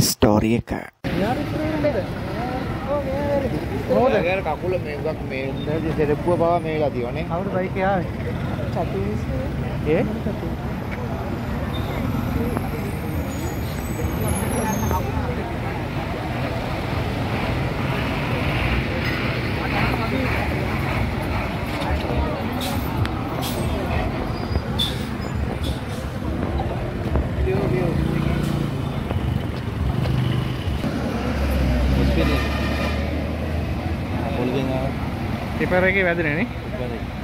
ස්ටෝරිය එක. ඕද කකුල මේක් මේ සෙරප්පුව පවා මේ ලතිවනේ කවුරු බයික් ආවේ ඒ ටිපර් එකේ වැදුනේ නේ? ටිපර් එකේ.